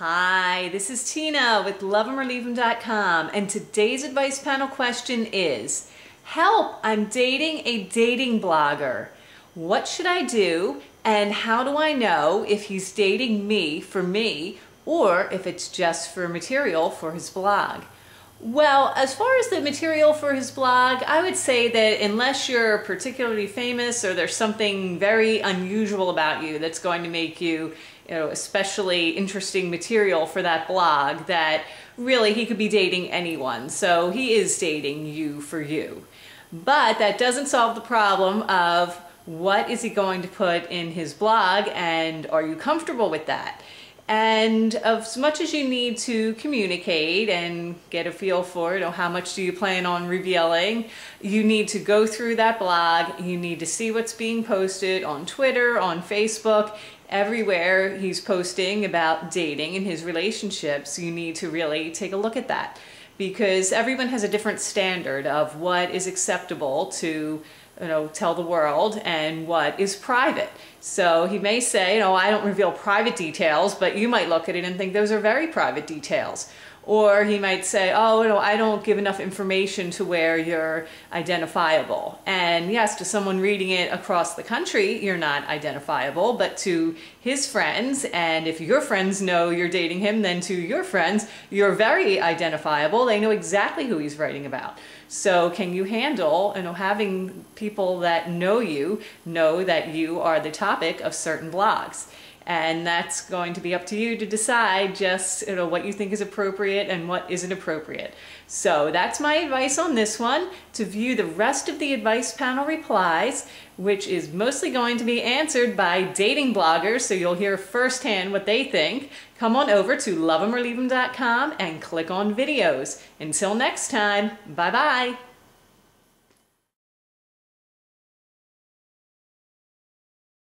Hi, this is Tina with love'em and today's advice panel question is Help, I'm dating a dating blogger. What should I do and how do I know if he's dating me for me or if it's just for material for his blog? Well, as far as the material for his blog, I would say that unless you're particularly famous or there's something very unusual about you that's going to make you, you know, especially interesting material for that blog, that really he could be dating anyone. So he is dating you for you. But that doesn't solve the problem of what is he going to put in his blog and are you comfortable with that? And as much as you need to communicate and get a feel for it, or how much do you plan on revealing, you need to go through that blog. You need to see what's being posted on Twitter, on Facebook, everywhere he's posting about dating and his relationships. You need to really take a look at that because everyone has a different standard of what is acceptable to you know, tell the world and what is private. So he may say, "Oh, I don't reveal private details, but you might look at it and think those are very private details. Or he might say, oh, no, I don't give enough information to where you're identifiable. And yes, to someone reading it across the country, you're not identifiable, but to his friends, and if your friends know you're dating him, then to your friends, you're very identifiable. They know exactly who he's writing about. So can you handle, you know, having people that know you know that you are the topic of certain blogs? And that's going to be up to you to decide just you know what you think is appropriate and what isn't appropriate. So that's my advice on this one. To view the rest of the advice panel replies, which is mostly going to be answered by dating bloggers, so you'll hear firsthand what they think, come on over to luvemorleavem.com and click on videos. Until next time, bye-bye.